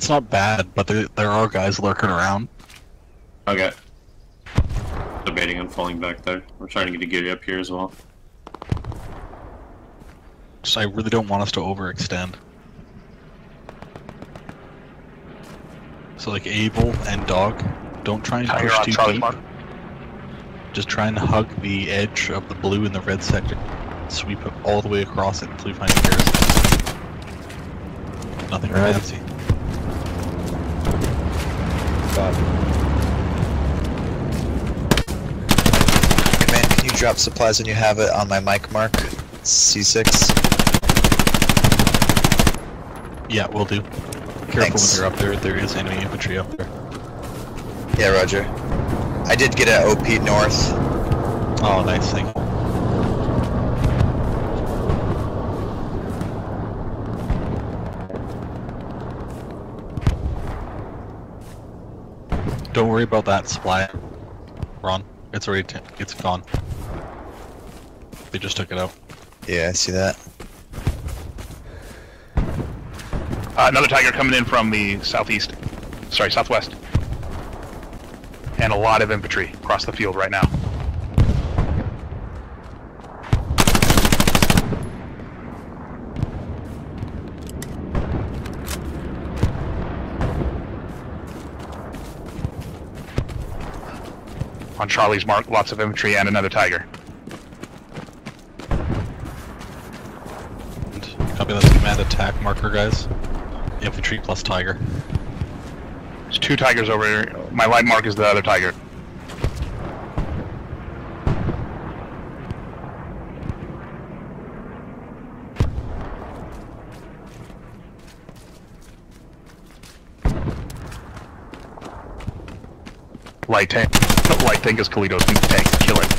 It's not bad, but there, there are guys lurking around. Okay. Debating on falling back there. We're trying to get a giddy up here as well. So I really don't want us to overextend. So like Abel and Dog, don't try and Tiger push too Charlie's deep. mark. Just try and hug the edge of the blue and the red sector. Sweep it all the way across it until you find a garrison. Nothing Right. fancy. God. Command, can you drop supplies when you have it on my mic mark? C6. Yeah, we'll do. Careful Thanks. when you're up there. There is enemy infantry up there. Yeah, Roger. I did get an OP north. Oh, nice thing. Don't worry about that supply, Ron. It's already t- it's gone. They just took it out. Yeah, I see that. Uh, another Tiger coming in from the southeast. Sorry, southwest. And a lot of infantry across the field right now. On Charlie's mark, lots of infantry and another Tiger. And copy that's command attack marker, guys. Infantry plus tiger. There's two Tigers over here. My light mark is the other Tiger. Light tank. Light tank is Kalido's tank. Kill it.